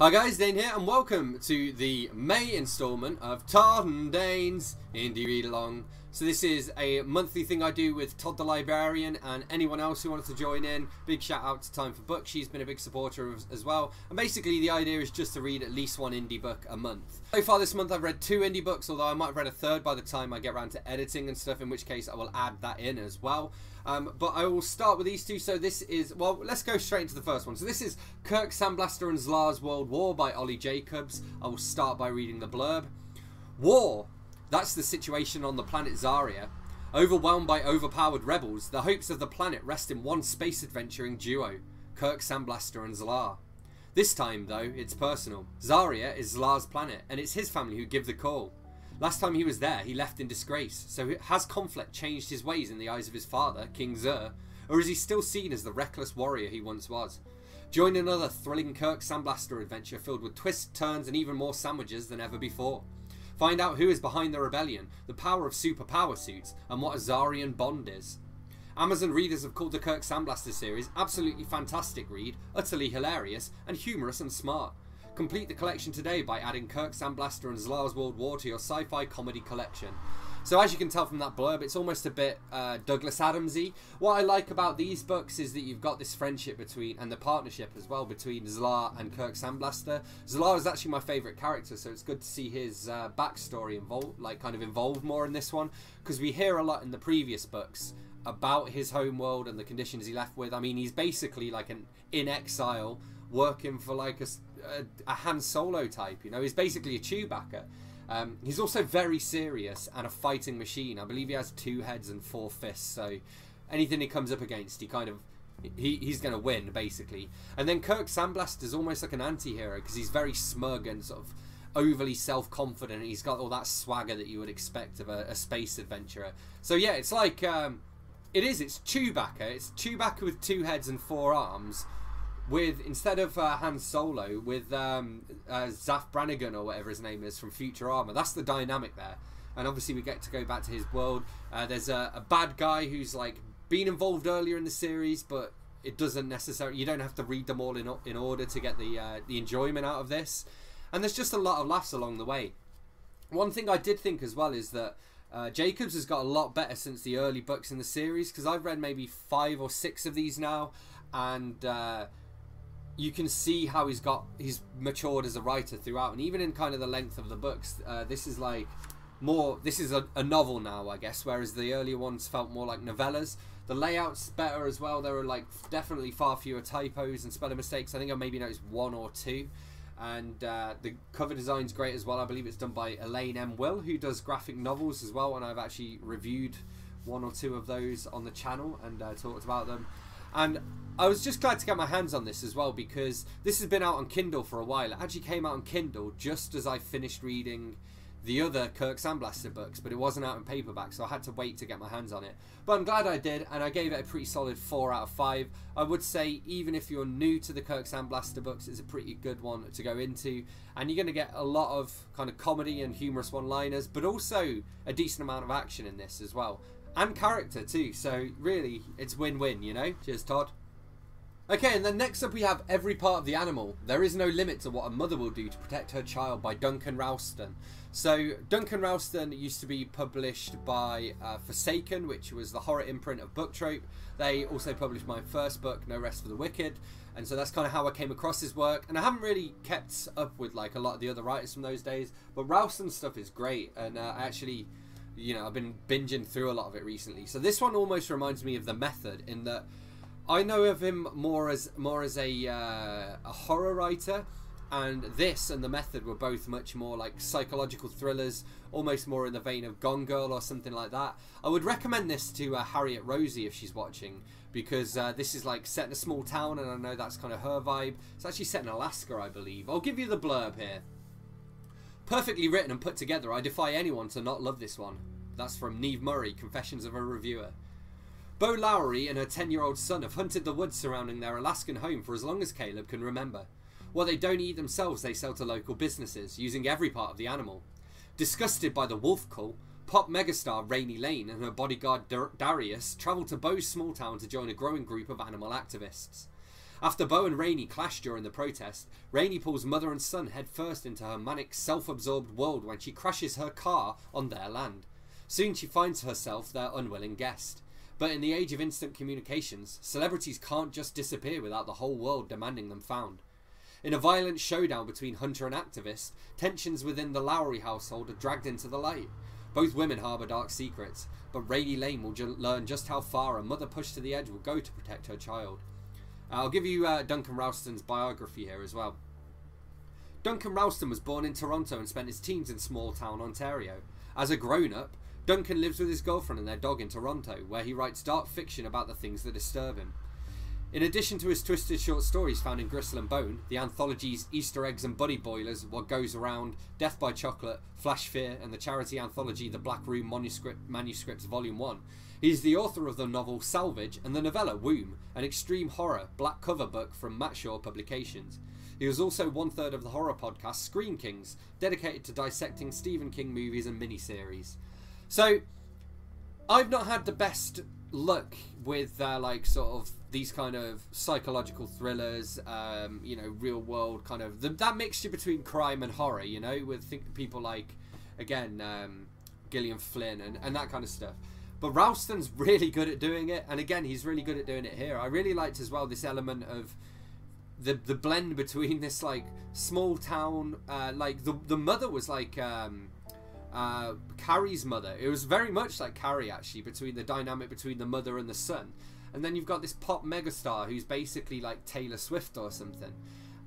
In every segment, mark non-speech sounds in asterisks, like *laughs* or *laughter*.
Hi guys, Dane here, and welcome to the May instalment of and Dane's Indie Read Along. So this is a monthly thing I do with Todd the Librarian and anyone else who wants to join in. Big shout out to Time for Books, she's been a big supporter of, as well. And basically the idea is just to read at least one indie book a month. So far this month I've read two indie books, although I might have read a third by the time I get around to editing and stuff, in which case I will add that in as well. Um, but I will start with these two. So this is, well, let's go straight into the first one. So this is Kirk Sandblaster and Xlaar's World War by Oli Jacobs. I will start by reading the blurb. War. That's the situation on the planet Zaria. Overwhelmed by overpowered rebels, the hopes of the planet rest in one space adventuring duo, Kirk Sandblaster and Xlaar. This time, though, it's personal. Zaria is Xlaar's planet, and it's his family who give the call. Last time he was there, he left in disgrace. So has Conflict changed his ways in the eyes of his father, King Xur? Or is he still seen as the reckless warrior he once was? Join another thrilling Kirk Sandblaster adventure filled with twists, turns, and even more sandwiches than ever before. Find out who is behind the rebellion, the power of superpower suits, and what a Zarian bond is. Amazon readers have called the Kirk Sandblaster series absolutely fantastic read, utterly hilarious, and humorous and smart. Complete the collection today by adding Kirk Sandblaster and Xlaar's World War to your sci-fi comedy collection. So as you can tell from that blurb, it's almost a bit uh, Douglas Adamsy. What I like about these books is that you've got this friendship between and the partnership as well between Xlaar and Kirk Sandblaster. Xlaar is actually my favourite character, so it's good to see his uh, backstory involved, like kind of involved more in this one, because we hear a lot in the previous books about his home world and the conditions he left with. I mean, he's basically like an in exile working for like a a, a Han Solo type. You know, he's basically a Chewbacca. Um, he's also very serious and a fighting machine. I believe he has two heads and four fists. So anything he comes up against, he kind of he, he's going to win basically. And then Kirk Sandblast is almost like an anti-hero because he's very smug and sort of overly self-confident. He's got all that swagger that you would expect of a, a space adventurer. So yeah, it's like um, it is. It's Chewbacca. It's Chewbacca with two heads and four arms with instead of uh, Han Solo with um, uh, Zapp Brannigan or whatever his name is from Futurama. That's the dynamic there, and obviously we get to go back to his world. Uh, there's a, a, bad guy who's like been involved earlier in the series, but it doesn't necessarily. You don't have to read them all in in order to get the uh, the enjoyment out of this. And there's just a lot of laughs along the way. One thing I did think as well is that. Uh, Jacobs has got a lot better since the early books in the series because I've read maybe five or six of these now, and uh, you can see how he's got he's matured as a writer throughout and even in kind of the length of the books uh, this is like more this is a, a, novel now i guess whereas the earlier ones felt more like novellas. The layout's better as well. There are like definitely far fewer typos and spelling mistakes. I think i maybe noticed one or two. And uh, the cover design's great as well. I believe it's done by elaine m. Will who does graphic novels as well and i've actually reviewed one or two of those on the channel and uh, talked about them. And I was just glad to get my hands on this as well because this has been out on Kindle for a while. It actually came out on Kindle just as I finished reading the other Kirk Sandblaster books, but it wasn't out in paperback, so I had to wait to get my hands on it. But I'm glad I did, and I gave it a pretty solid 4 out of 5. I would say, even if you're new to the Kirk Sandblaster books, it's a pretty good one to go into, and you're going to get a lot of kind of comedy and humorous one liners, but also a decent amount of action in this as well. And character too, so really, it's win win, you know? Cheers, Todd. Okay, and then next up we have Every Part of the Animal. There is no limit to what a mother will do to protect her child by Duncan Ralston. So, Duncan Ralston used to be published by uh, Forsaken, which was the horror imprint of Booktrope. They also published my first book, No Rest for the Wicked, and so that's kind of how I came across his work. And I haven't really kept up with like a lot of the other writers from those days, but Ralston's stuff is great, and uh, I actually, you know, I've been binging through a lot of it recently. So this one almost reminds me of The Method in that I know of him more as more as a uh, a horror writer, and this and the method were both much more like psychological thrillers, almost more in the vein of Gone Girl or something like that. I would recommend this to uh, Harriet Rosie if she's watching because uh, this is like set in a small town, and I know that's kind of her vibe. It's actually set in Alaska, I believe. I'll give you the blurb here. Perfectly written and put together, I defy anyone to not love this one. That's from Neve Murray, Confessions of a Reviewer. Bo Lowry and her 10 year old son have hunted the woods surrounding their Alaskan home for as long as Caleb can remember. What they don't eat themselves, they sell to local businesses, using every part of the animal. Disgusted by the wolf call, pop megastar Rainy Lane and her bodyguard Dar Darius travel to Bo's small town to join a growing group of animal activists. After Bo and Rainey clash during the protest, Rainey pulls mother and son headfirst into her manic, self absorbed world when she crashes her car on their land. Soon she finds herself their unwilling guest. But in the age of instant communications, celebrities can't just disappear without the whole world demanding them found. In a violent showdown between hunter and activist, tensions within the Lowry household are dragged into the light. Both women harbour dark secrets, but Rainy Lane will ju learn just how far a mother pushed to the edge will go to protect her child. Uh, I'll give you uh, Duncan Ralston's biography here as well. Duncan Ralston was born in Toronto and spent his teens in small town Ontario. As a grown up, Duncan lives with his girlfriend and their dog in Toronto, where he writes dark fiction about the things that disturb him. In addition to his twisted short stories found in Gristle and Bone, the anthologies Easter Eggs and Bunny Boilers, What Goes Around, Death by Chocolate, Flash Fear, and the charity anthology The Black Room Manuscript, Manuscripts Volume 1, he is the author of the novel Salvage and the novella Woom, an extreme horror black cover book from Matt Shaw Publications. He was also one third of the horror podcast Screen Kings, dedicated to dissecting Stephen King movies and miniseries. So, I've not had the best luck with uh, like sort of these kind of psychological thrillers, um, you know, real world kind of the, that mixture between crime and horror, you know, with think, people like again um, Gillian Flynn and, and that kind of stuff. But Ralston's *laughs* really good at doing it, and again, he's really good at doing it here. I really liked as well this element of the the blend between this like small town, uh, like the the mother was like um, uh, Carrie's mother. It was very much like Carrie actually, between the dynamic between the mother and the son. And then you've got this pop megastar who's basically like Taylor Swift or something.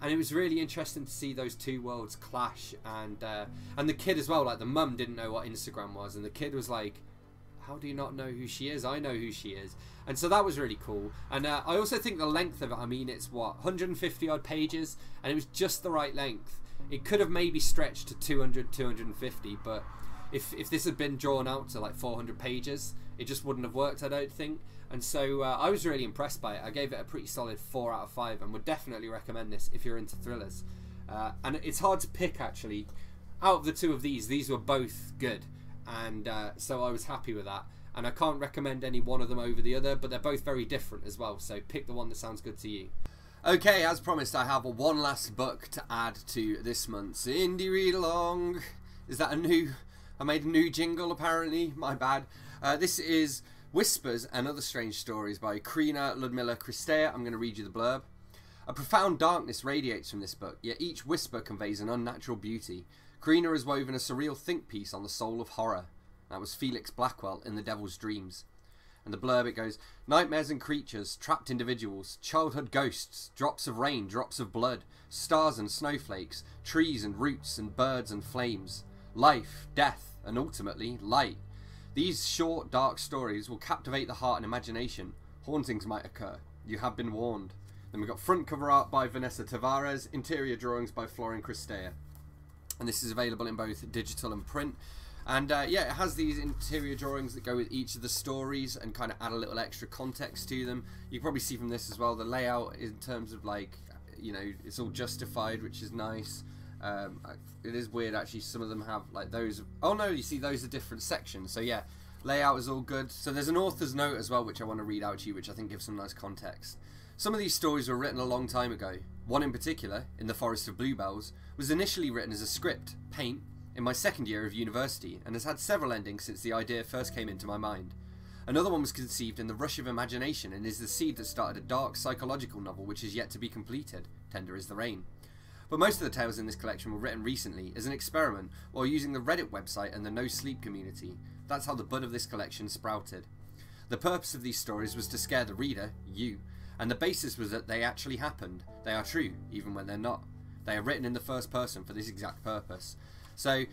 And it was really interesting to see those two worlds clash, and uh, and the kid as well. Like the mum didn't know what Instagram was, and the kid was like, how do you not know who she is? I know who she is. And so that was really cool. And uh, I also think the length of it, I mean, it's what, 150 odd pages? And it was just the right length. It could have maybe stretched to 200, 250, but if, if this had been drawn out to like 400 pages, it just wouldn't have worked, I don't think. And so uh, I was really impressed by it. I gave it a pretty solid 4 out of 5 and would definitely recommend this if you're into thrillers. Uh, and it's hard to pick, actually. Out of the two of these, these were both good and uh, so I was happy with that. And I can't recommend any one of them over the other, but they're both very different as well. So pick the one that sounds good to you. Okay, as promised, I have one last book to add to this month's indie read along. Is that a new? I made a new jingle apparently. My bad. Uh, this is Whispers and Other Strange Stories by Crina-Ludmila Cristea. I'm going to read you the blurb. A profound darkness radiates from this book, yet each whisper conveys an unnatural beauty. Crina has woven a surreal think piece on the soul of horror. That was Felix Blackwell in The Devil's Dreams. And the blurb it goes Nightmares and creatures, trapped individuals, childhood ghosts, drops of rain, drops of blood, stars and snowflakes, trees and roots and birds and flames, life, death, and ultimately light. These short, dark stories will captivate the heart and imagination. Hauntings might occur. You have been warned. Then we've got front cover art by Vanessa Tavares, interior drawings by Florin Cristea and this is available in both digital and print. And uh, yeah, it has these interior drawings that go with each of the stories and kind of add a little extra context to them. You probably see from this as well the layout in terms of like, you know, it's all justified, which is nice. Um, it is weird actually. Some of them have like those. Oh no, you see those are different sections. So yeah, layout is all good. So there's an author's note as well, which I want to read out to you, which I think gives some nice context. Some of these stories were written a long time ago. One in particular, In the Forest of Bluebells, was initially written as a script, paint, in my second year of university and has had several endings since the idea first came into my mind. Another one was conceived in the rush of imagination and is the seed that started a dark psychological novel which is yet to be completed, Tender is the Rain. But most of the tales in this collection were written recently as an experiment while using the Reddit website and the No Sleep community. That's how the bud of this collection sprouted. The purpose of these stories was to scare the reader, you, and the basis was that they actually happened. They are true, even when they're not. They are written in the first person for this exact purpose. So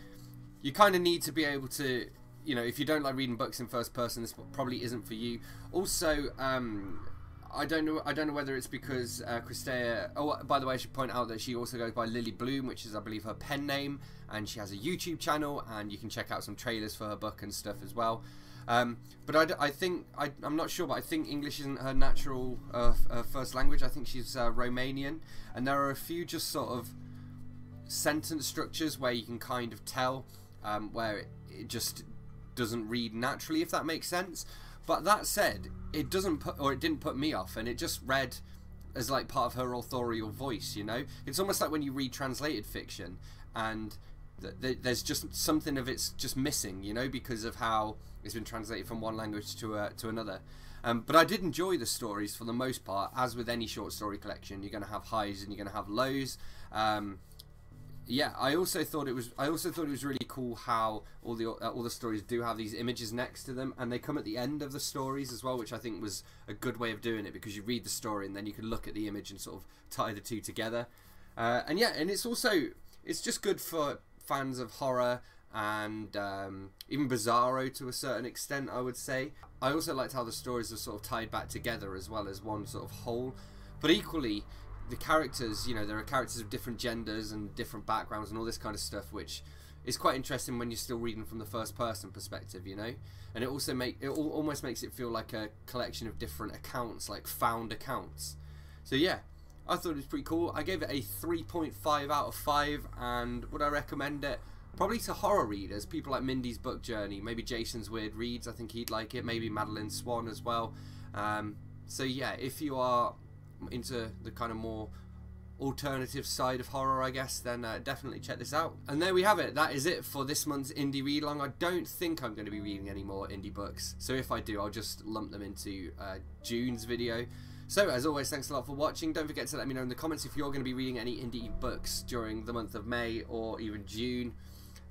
you kind of need to be able to, you know, if you don't like reading books in first person, this probably isn't for you. Also, um, I don't know. I don't know whether it's because uh, Cristea. Oh, by the way, I should point out that she also goes by Lily Bloom, which is, I believe, her pen name, and she has a YouTube channel, and you can check out some trailers for her book and stuff as well. Um, but I, I think I, am not sure, but I think English isn't her natural uh, uh, first language. I think she's uh, Romanian, and there are a few just sort of sentence structures where you can kind of tell um, where it, it just doesn't read naturally, if that makes sense. But that said, it doesn't put, or it didn't put me off, and it just read as like part of her authorial voice. You know, it's almost like when you read translated fiction and th- th- there's just something of it's just missing. You know, because of how it's been translated from one language to uh, to another. Um, but I did enjoy the stories for the most part. As with any short story collection, you're going to have highs and you're going to have lows. Um, yeah, I also thought it was. I also thought it was really cool how all the uh, all the stories do have these images next to them, and they come at the end of the stories as well, which I think was a good way of doing it because you read the story and then you can look at the image and sort of tie the two together. Uh, and yeah, and it's also it's just good for fans of horror and um, even Bizarro to a certain extent, I would say. I also liked how the stories are sort of tied back together as well as one sort of whole. But equally, the characters, you know, there are characters of different genders and different backgrounds and all this kind of stuff, which is quite interesting when you're still reading from the first person perspective, you know. And it also make it almost makes it feel like a collection of different accounts, like found accounts. So yeah, I thought it was pretty cool. I gave it a 3.5 out of 5, and would I recommend it? Probably to horror readers, people like Mindy's Book Journey, maybe Jason's Weird Reads, I think he'd like it, maybe Madeleine Swann as well. Um, so yeah, if you are into the kind of more alternative side of horror, I guess, then uh, definitely check this out. And there we have it. That is it for this month's indie read along. I don't think I'm going to be reading any more indie books. So if I do, I'll just lump them into uh, June's video. So as always, thanks a lot for watching. Don't forget to let me know in the comments if you're going to be reading any indie books during the month of May or even June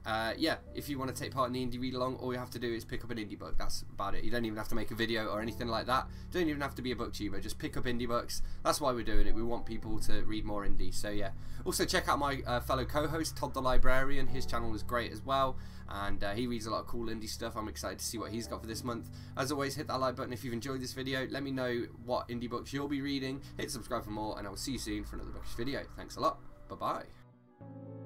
uh, yeah, if you want to take part in the indie read along, all you have to do is pick up an indie book. That's about it. You don't even have to make a video or anything like that. Don't even have to be a booktuber. Just pick up indie books. That's why we're doing it. We want people to read more indie. So yeah. Also check out my uh, fellow co-host Todd the Librarian. His channel is great as well, and uh, he reads a lot of cool indie stuff. I'm excited to see what he's got for this month. As always, hit that like button if you've enjoyed this video. Let me know what indie books you'll be reading. Hit subscribe for more, and I will see you soon for another bookish video. Thanks a lot. Bye bye.